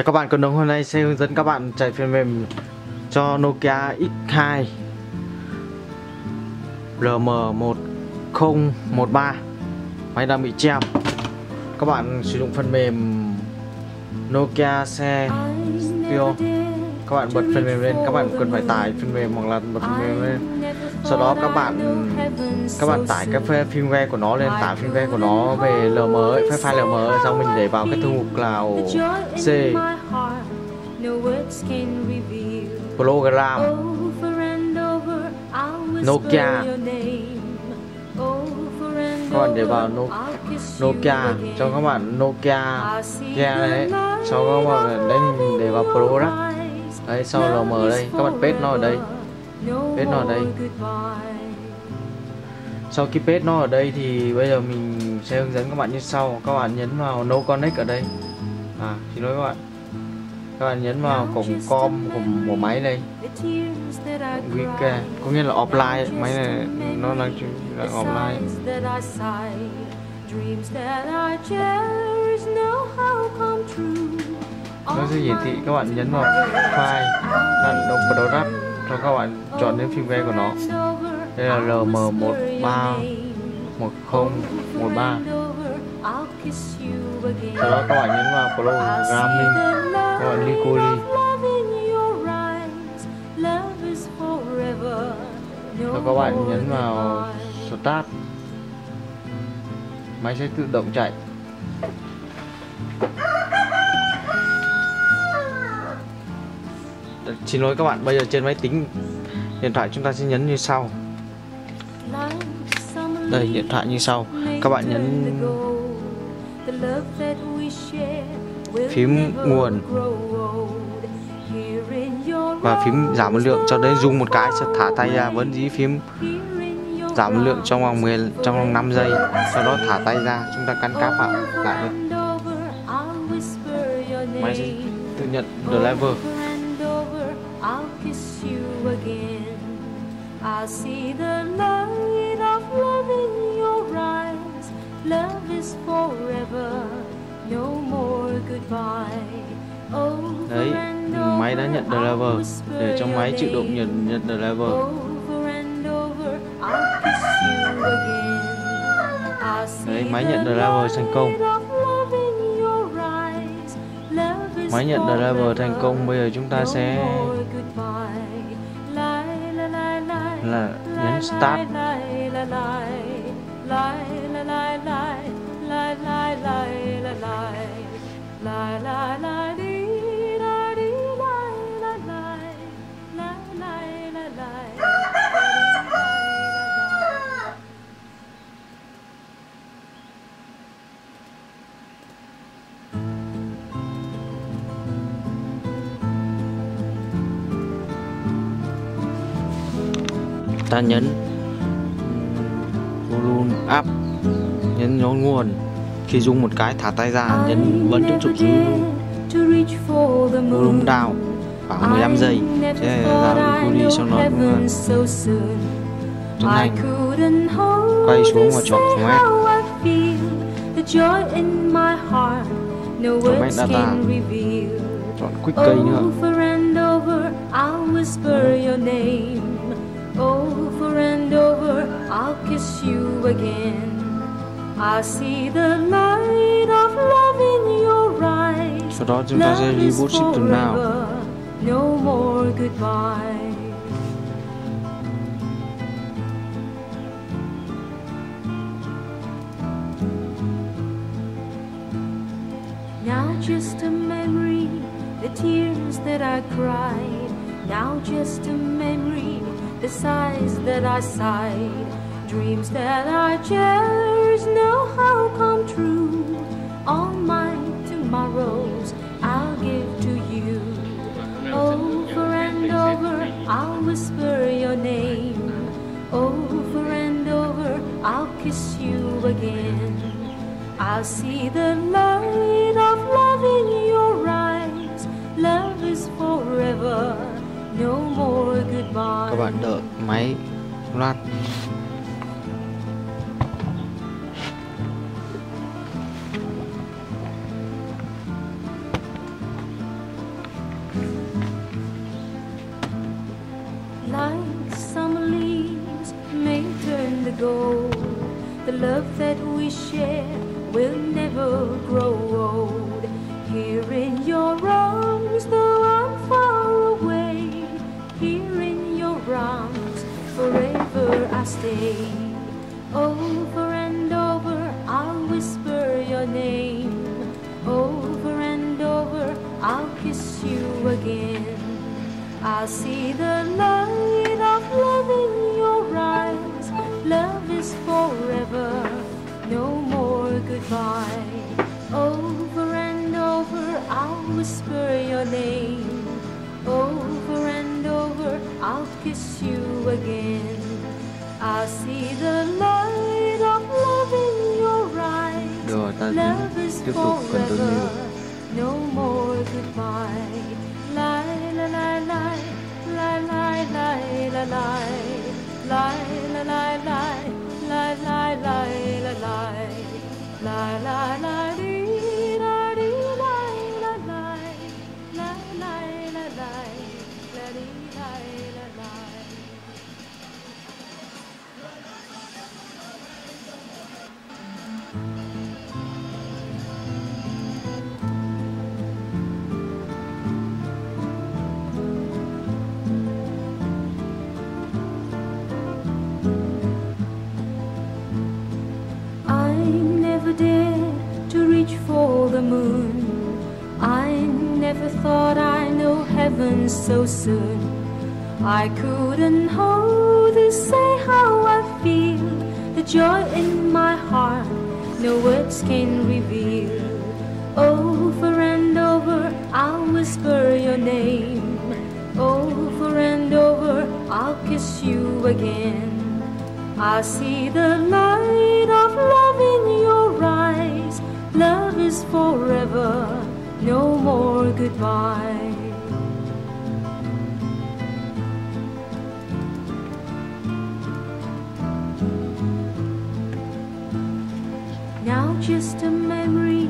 Chào các bạn, Cơn Đồng hôm nay sẽ hướng dẫn các bạn chạy phần mềm cho Nokia X2 RM1013 Máy đang bị treo. Các bạn sử dụng phần mềm Nokia xe Các bạn bật phần mềm lên, các bạn cần phải tải phần mềm hoặc là bật phần mềm lên. Sau đó các bạn các bạn tải cái firmware của nó lên, tải firmware của nó về LM ấy, file LM ấy, xong mình để vào cái thư mục là C. Program. Nokia. Các bạn để vào no, Nokia. Cho các bạn Nokia. Kia đấy. Sau các bạn đánh để vào product đấy sau LM đây. Các bạn paste nó ở đây paste nó ở đây. sau khi paste nó ở đây thì bây giờ mình sẽ hướng dẫn các bạn như sau. Các bạn nhấn vào no connect ở đây. À xin lỗi các bạn. Các bạn nhấn vào cổng com của, của máy đây. Wiki. có nghĩa là offline máy này nó đang là offline. nó sẽ hiển thị các bạn nhấn vào file. là đồng product cho các bạn chọn đến firmware của nó. Đây là RM13 1013 sau đó các bạn nhấn vào programming các bạn đi Licoli rồi các bạn nhấn vào start. Máy sẽ tự động chạy. Xin lỗi các bạn, bây giờ trên máy tính điện thoại chúng ta sẽ nhấn như sau. Đây, điện thoại như sau. Các bạn nhấn phím nguồn và phím giảm âm lượng cho đến dùng một cái, sẽ thả tay ra, vẫn dí phím giảm âm lượng trong vòng 10 trong vòng 5 giây. Sau đó thả tay ra, chúng ta căn cáp vào lại máy sẽ tự nhận driver I see the light of love in your eyes. Love is forever, no more goodbye. Đấy, máy đã nhận driver để cho máy tự động nhận nhận driver. Đấy, máy nhận driver thành công. Máy nhận driver thành công, bây giờ chúng ta sẽ là nhấn start la la la la la ta nhấn volume up nhấn nhón nguồn. Khi dùng một cái thả tay ra nhấn vẫn tiếp tục giữ volume down khoảng 15 giây. sẽ ra đi sau đó tiến hành quay xuống và chọn format. format data chọn quick cây nữa over and over I'll kiss you again. I see the light of love in your eyes. Sau đó chúng ta sẽ now. No more goodbye. Now just a memory The tears that I cried. Now just a memory the sighs that I sighed, dreams that I cherished know how come true. All my tomorrows I'll give to you. Over and over I'll whisper your name. Over and over I'll kiss you again. I'll see the light of love in your eyes. Love is forever. các bạn đợi máy loát Like love that we share will never grow old. Tiếp tục phần tuần forever, lưu. The moon. I never thought I know heaven so soon. I couldn't hold to say how I feel. The joy in my heart, no words can reveal. Over and over, I'll whisper your name. Over and over, I'll kiss you again. I see the light Love is forever, no more goodbye. Now just a memory,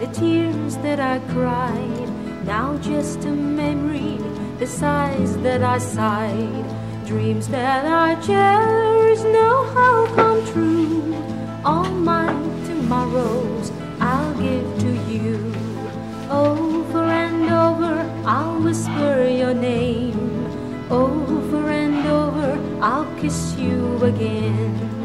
the tears that I cried. Now just a memory, the sighs that I sighed. Dreams that I cherish know how come true. All my tomorrows Over and over, I'll whisper your name. Over and over, I'll kiss you again.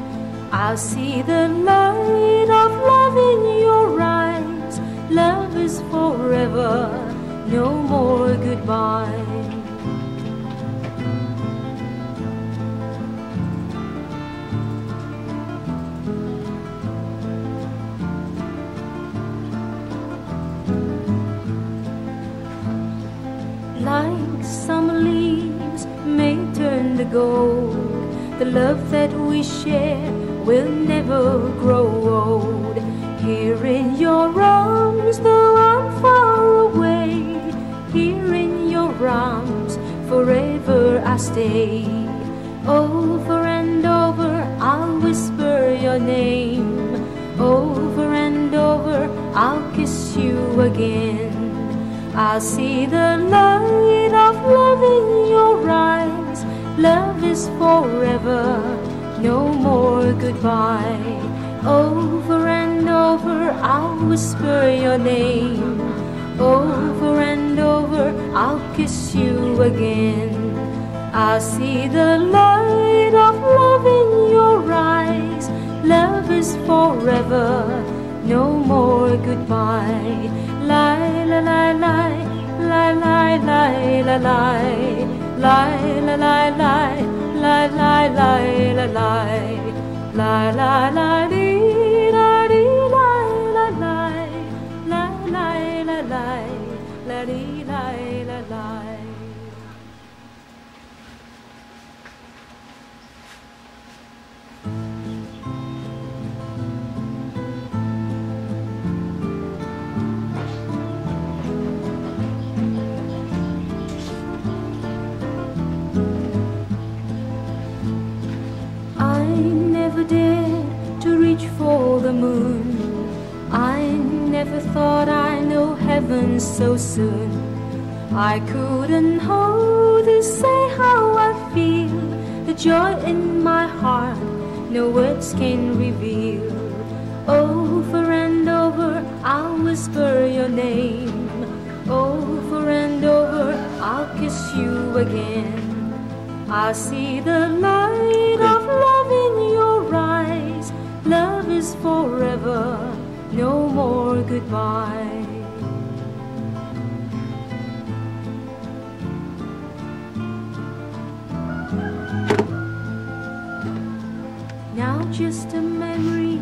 I'll see the light of love in your eyes. Love is forever, no more goodbye. Gold, the love that we share will never grow old. Here in your arms, though I'm far away, here in your arms, forever I stay. Over and over, I'll whisper your name. Over and over, I'll kiss you again. I see the light of loving eyes. Love is forever, no more goodbye. Over and over, I'll whisper your name. Over and over, I'll kiss you again. I see the light of love in your eyes. Love is forever, no more goodbye. Lie, lie, lie, lie, lie, lie, la, lie. Lie, la, lie, lie, lie, lie, lie, la, lie. Lie, lie, lie, dee, da, dee, lie, la, lie. Lie, lie, la, lie, la, dee, moon. I never thought I know heaven so soon. I couldn't hold to say how I feel. The joy in my heart, no words can reveal. Over and over, I'll whisper your name. Over and over, I'll kiss you again. I see the light goodbye. Now just a memory,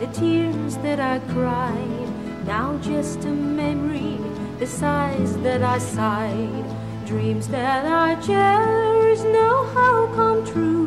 the tears that I cried. Now just a memory, the sighs that I sighed. Dreams that I cherish know how come true.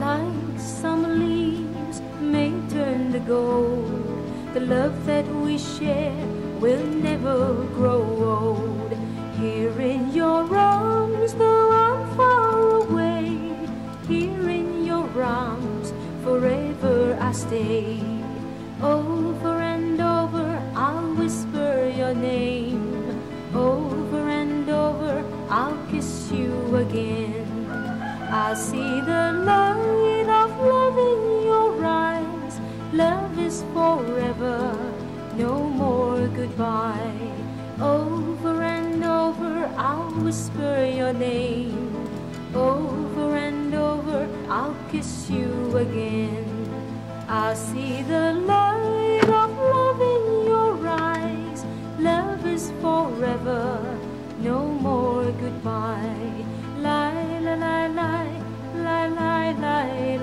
Like summer leaves may turn to gold, the love that we share will never grow old. Here in your arms, though I'm far away, here in your arms, forever I stay. I see the light of love in your eyes. Love is forever, no more goodbye. Over and over, I'll whisper your name. Over and over, I'll kiss you again. I see the light of love in your eyes. Love is forever,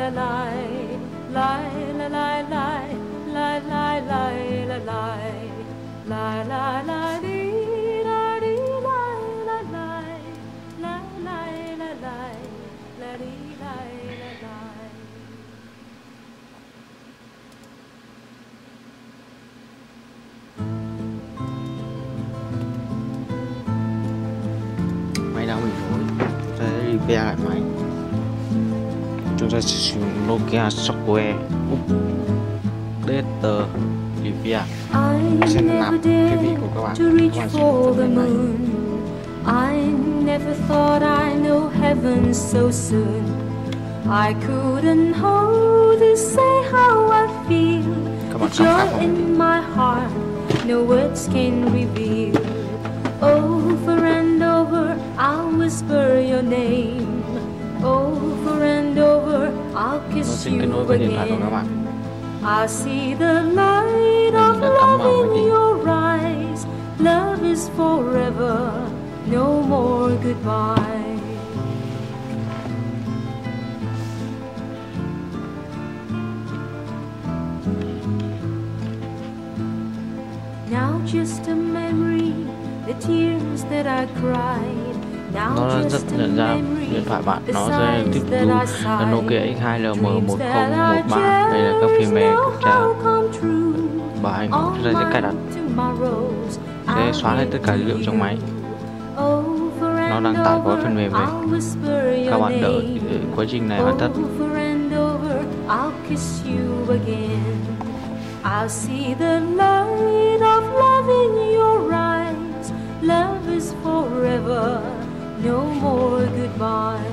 la, la, lie, lie, la, Nokia Software Updater I Xin never nạp cái vị dared của các bạn to các reach bạn for the moon. I never thought I know heaven so soon. I couldn't hold to say how I feel. The bạn khám phá joy in my heart, no words can reveal. Over and over, I'll whisper your name. Over and nó kiss nối you với điện thoại của các again. bạn I see the light of Mình đã cắm love vào máy in tính. your eyes. Love is forever, no more goodbye. Now just a memory, the tears that I cried. Nó rất nhận ra điện thoại bạn. Nó sẽ tiếp thu là. Nokia X2LM1013 Dreams that I đây là các phim về cherish kiểm tra bảo hành chúng ta sẽ cài đặt. sẽ xóa hết tất cả dữ liệu trong máy. Nó đang tải gói phần mềm về. các bạn đợi quá trình này hoàn tất. I'll see the light of love in your eyes. Love is forever, no more goodbye.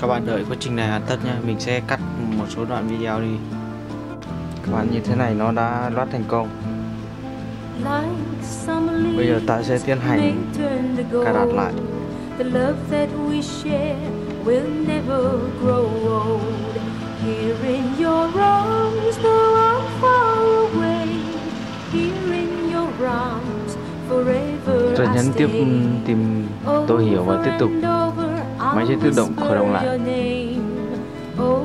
các bạn đợi quá trình này hoàn tất nha mình sẽ cắt một số đoạn video đi các bạn như thế này nó đã loát thành công Bây giờ ta sẽ tiến hành cài đặt lại. The love that we share will never grow old. Here in your arms, though I'm far away rồi nhấn tiếp ừ, tìm tôi hiểu và tiếp tục Máy sẽ tự động khởi động lại.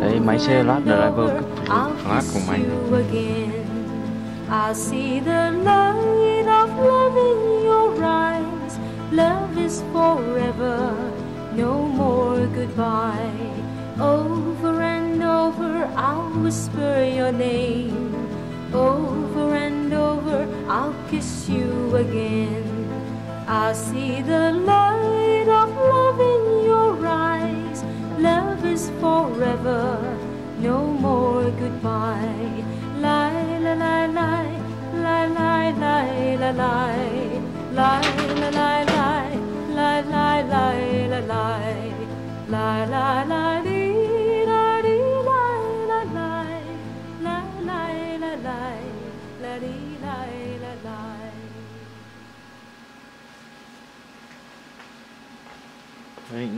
Đấy, máy xe lát driver I'll lát của máy mày. I see the light of love in your eyes. Love is forever, no more goodbye. Over and over, I'll whisper your name. Over and I'll kiss you again. I see the light of love in your eyes. Love is forever, no more goodbye. Lie, la, lie, lie, lie, lie, lie, la, lie, lie, la, lie,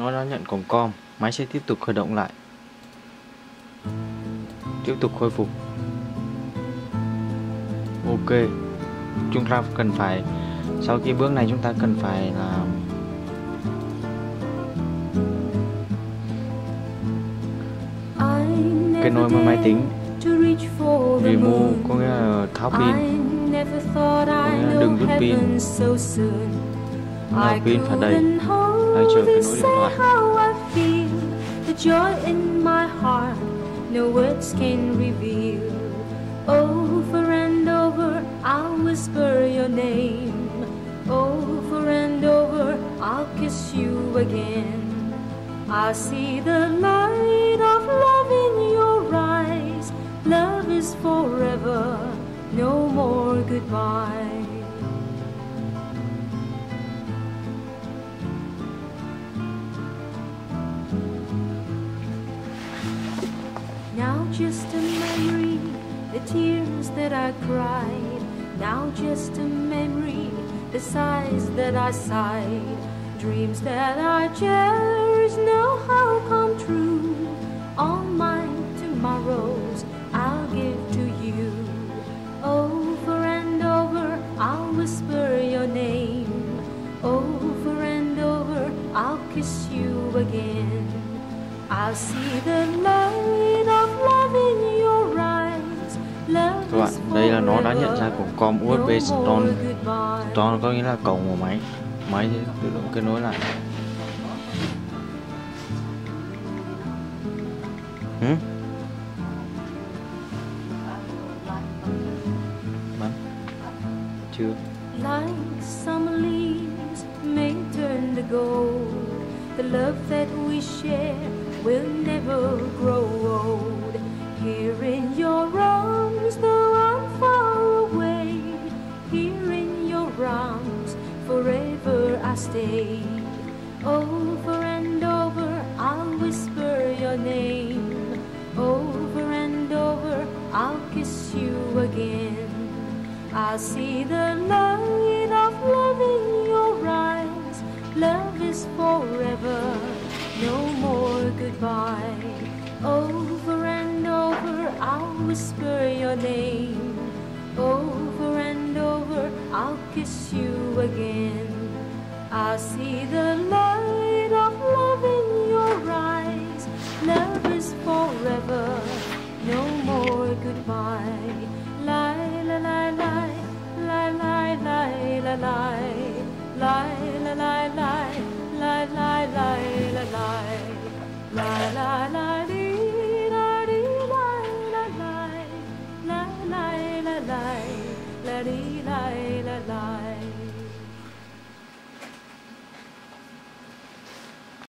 nó đã nhận cổng com máy sẽ tiếp tục khởi động lại. Tiếp tục khôi phục. Ok chúng ta cần phải sau khi bước này chúng ta cần phải là kết nối với máy tính. remove có nghĩa là tháo pin. I nghĩa là đừng rút pin. I pin phải đầy. Đang chờ hardly nối điện thoại. how I feel. The joy in my heart, no words can reveal. Over and over, I'll whisper your name. Over and over, I'll kiss you again. I see the light of love in your eyes. Love is forever, no more goodbye. Tears that I cried. Now just a memory, the sighs that I sighed. Dreams that I cherish now how come true. All my tomorrows I'll give to you. Over and over, I'll whisper your name. Over and over, I'll kiss you again. I'll see the light là nó đã nhận ra của com USB Stone more. Stone có nghĩa là cổng của máy máy tự động kết nối lại kiss you again. I see the light